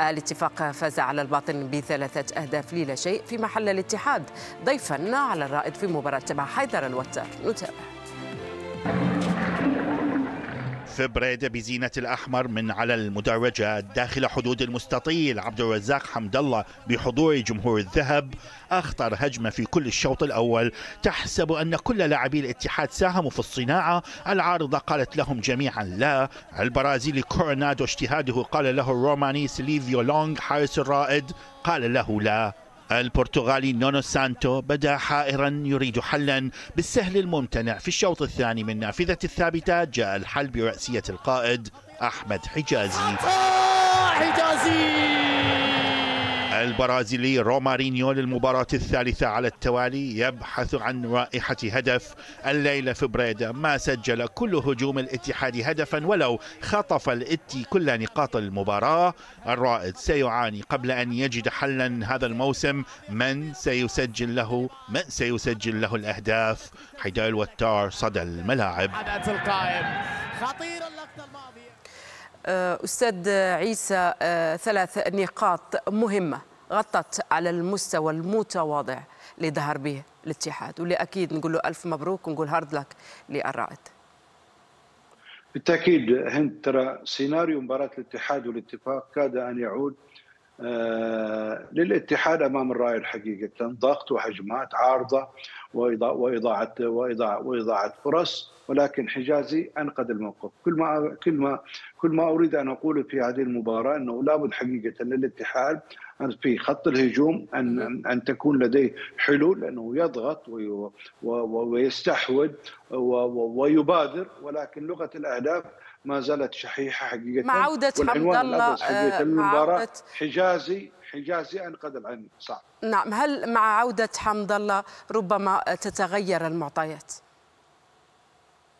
الاتفاق فاز على الباطن بثلاثة أهداف للا شيء في محل الاتحاد ضيفا على الرائد في مباراة مع حيدر الوتر. نتابع. في بريدة بزينة الأحمر من على المدرجة داخل حدود المستطيل. عبد الرزاق حمد الله بحضور جمهور الذهب. أخطر هجمة في كل الشوط الأول. تحسب أن كل لاعبي الاتحاد ساهموا في الصناعة. العارضة قالت لهم جميعا لا. البرازيلي كورونادو اجتهاده قال له الروماني سيليفيو لونغ حارس الرائد. قال له لا. البرتغالي نونو سانتو بدا حائرا يريد حلا بالسهل الممتنع في الشوط الثاني من نافذة الثابتة. جاء الحل برأسية القائد أحمد حجازي. حجازي! البرازيلي رومارينيو للمباراة الثالثة على التوالي يبحث عن رائحة هدف الليلة في بريدة ما سجل كل هجوم الاتحاد هدفا ولو خطف الاتي كل نقاط المباراة. الرائد سيعاني قبل أن يجد حلا هذا الموسم. من سيسجل له؟ من سيسجل له الأهداف؟ حيدر الوتار صدى الملاعب. عدد القائم. خطير اللقطة الماضية. أستاذ عيسى ثلاث نقاط مهمة. غطت على المستوى المتواضع اللي ظهر به الاتحاد. واللي أكيد نقول له ألف مبروك ونقول hard luck للرائد. بالتأكيد هند ترى سيناريو مباراة الاتحاد والاتفاق كاد أن يعود آه للاتحاد أمام الرائد حقيقة. ضغط وهجمات عارضة واضاعه واضاعه واضاعه فرص ولكن حجازي أنقذ الموقف. كل ما كل ما كل ما أريد أن اقوله في هذه المباراة أنه لابد حقيقة للاتحاد في خط الهجوم ان ان تكون لديه حلول لأنه يضغط ويستحوذ ويبادر ولكن لغة الأهداف ما زالت شحيحة حقيقة. مع عودة حمد الله المباراه حجازي حجازي انقذ العين صح نعم هل مع عودة حمد الله ربما تتغير المعطيات؟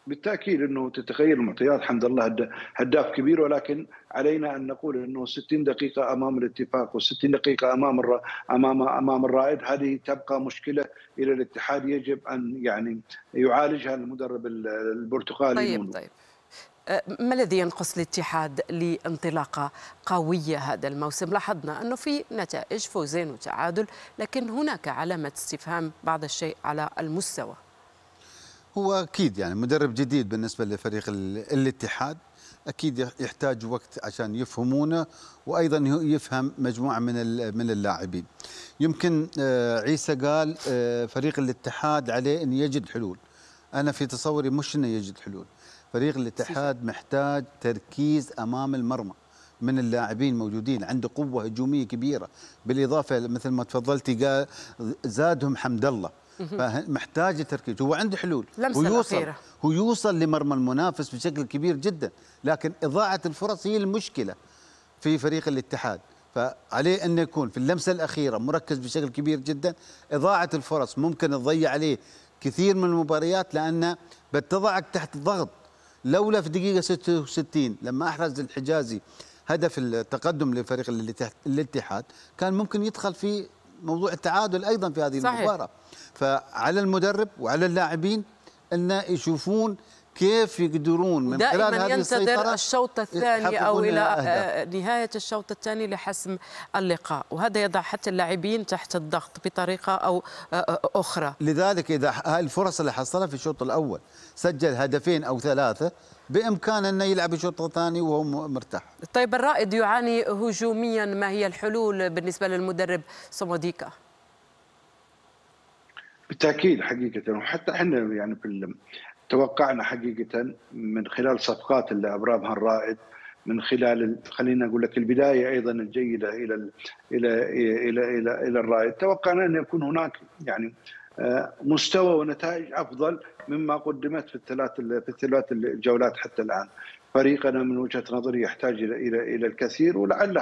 بالتأكيد إنه تتغير المعطيات الحمد لله هداف كبير ولكن علينا أن نقول إنه 60 دقيقة أمام الاتفاق و60 دقيقة أمام. أمام أمام الرائد هذه تبقى مشكلة إلى الاتحاد يجب أن يعني يعالجها المدرب البرتغالي طيب. طيب ما الذي ينقص الاتحاد لانطلاقة قوية هذا الموسم؟ لاحظنا انه في نتائج فوزين وتعادل، لكن هناك علامة استفهام بعض الشيء على المستوى. هو أكيد يعني مدرب جديد بالنسبة لفريق الاتحاد أكيد يحتاج وقت عشان يفهمونه وأيضا يفهم مجموعة من من اللاعبين. يمكن عيسى قال فريق الاتحاد عليه إن يجد حلول. أنا في تصوري مش إنه يجد حلول. فريق الاتحاد محتاج تركيز أمام المرمى من اللاعبين موجودين عنده قوة هجومية كبيرة بالإضافة مثل ما تفضلتي قال زادهم حمد الله. فمحتاج تركيز هو عنده حلول. هو يوصل الأخيرة. هو يوصل لمرمى المنافس بشكل كبير جدا لكن إضاعة الفرص هي المشكلة في فريق الاتحاد. فعليه أن يكون في اللمسة الأخيرة مركز بشكل كبير جدا. إضاعة الفرص ممكن تضيع عليه كثير من المباريات لأن بتضعك تحت ضغط لولا في دقيقة 66 لما أحرز الحجازي هدف التقدم لفريق الاتحاد كان ممكن يدخل في موضوع التعادل أيضا في هذه صحيح. المباراة فعلى المدرب وعلى اللاعبين أن يشوفون كيف يقدرون من خلال هذه ينتظر السيطرة الشوط الثاني أو يحققون إلى أهداف. آه، نهاية الشوط الثاني لحسم اللقاء. وهذا يضع حتى اللاعبين تحت الضغط بطريقة أو آه، آه، أخرى. لذلك إذا هاي الفرص اللي حصلها في الشوط الأول سجل هدفين أو ثلاثة بامكانه انه يلعب الشوط الثاني وهو مرتاح. طيب الرائد يعاني هجوميا. ما هي الحلول بالنسبة للمدرب صموديكا بالتأكيد حقيقة. وحتى إحنا يعني في توقعنا حقيقة من خلال صفقات اللي ابرمها الرائد من خلال ال- خلينا أقول لك البداية أيضا الجيدة إلى ال- إلى إلى إلى إلى الرائد. توقعنا أن يكون هناك يعني آه، مستوى ونتائج أفضل مما قدمت في الثلاث ال- في الثلاث الجولات حتى الآن. فريقنا من وجهة نظري يحتاج إلى إلى إلى الكثير ولعل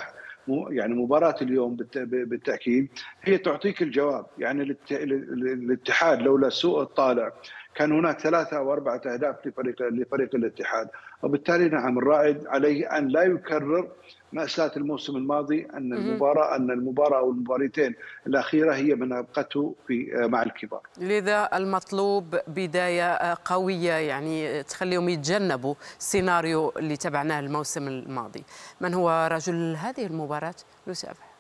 يعني مباراة اليوم بالت- بالتأكيد هي تعطيك الجواب. يعني الات- الاتحاد لولا سوء الطالع كان هناك ثلاثة أو أربعة أهداف لفريق لفريق الاتحاد. وبالتالي نعم الرائد عليه أن لا يكرر مأساة الموسم الماضي أن المباراة أن المباراة أو المباراتين الأخيرة هي من أبقته في مع الكبار. لذا المطلوب بداية قوية يعني تخليهم يتجنبوا السيناريو اللي تبعناه الموسم الماضي. من هو رجل هذه المباراة؟ نسابح